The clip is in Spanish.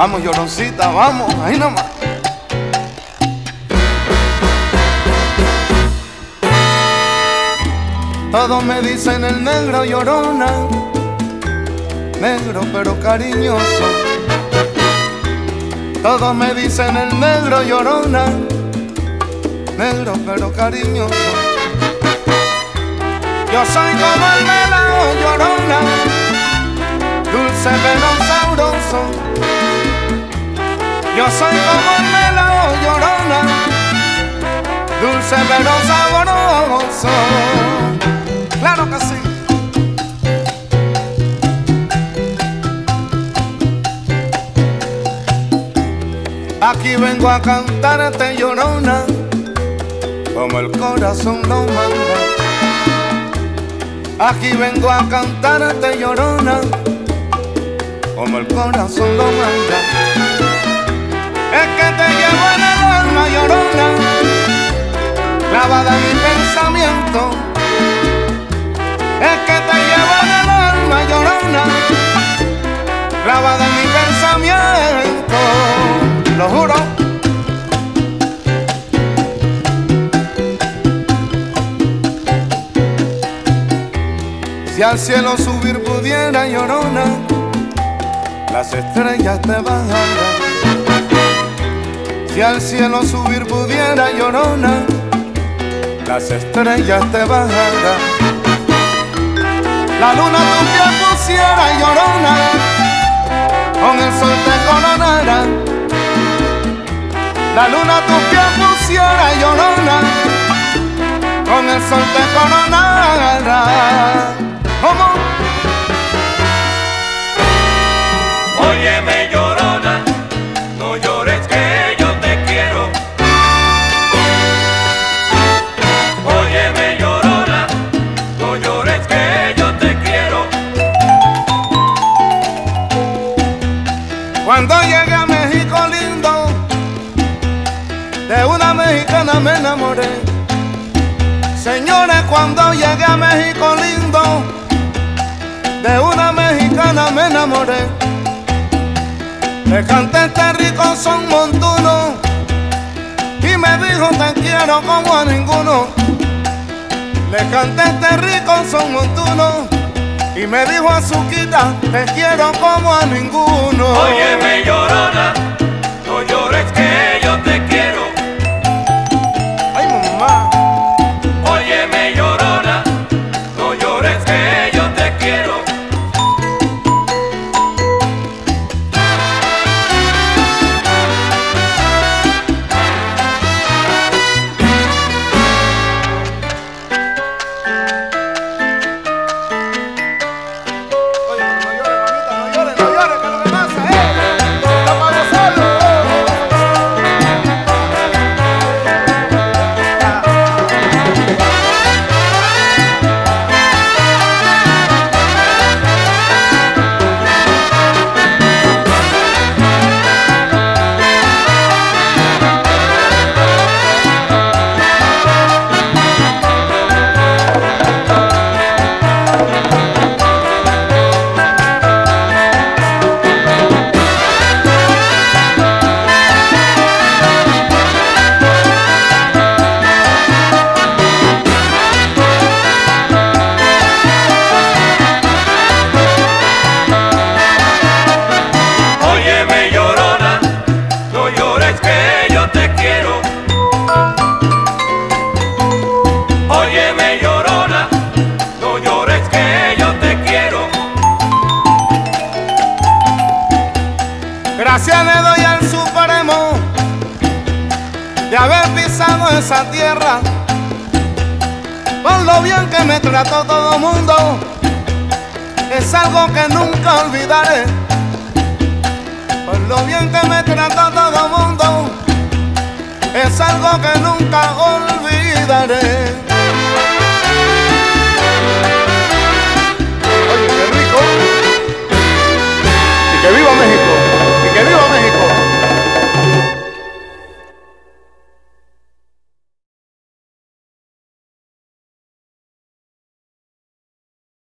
Vamos, lloroncita, vamos, ahí nomás. Todos me dicen el negro llorona, negro pero cariñoso. Todos me dicen el negro llorona, negro pero cariñoso. Yo soy como el melao llorona, dulce pero sabroso. Yo soy como el melao llorona, dulce pero sabroso. Claro que sí. Aquí vengo a cantarte llorona, como el corazón lo manda. Aquí vengo a cantarte llorona, como el corazón lo manda. Es que te llevo en el alma llorona, clavada en mi pensamiento. Es que te llevo en el alma llorona, clavada en mi pensamiento. Lo juro. Si al cielo subir pudiera llorona, las estrellas te bajaran. Si al cielo subir pudiera llorona, las estrellas te bajaran. La luna tu piel pusiera llorona, con el sol te coronara. La luna tu piel pusiera llorona, con el sol te coronara. ¿Cómo? Óyeme llorona, mexicana me enamoré. Señores, cuando llegué a México lindo, de una mexicana me enamoré. Le canté este rico son montuno y me dijo te quiero como a ninguno. Le canté este rico son montuno y me dijo Azuquita te quiero como a ninguno. Óyeme llorona, Doy al Supremo de haber pisado esa tierra. Por lo bien que me trató todo mundo, es algo que nunca olvidaré. Por lo bien que me trató todo mundo, es algo que nunca olvidaré.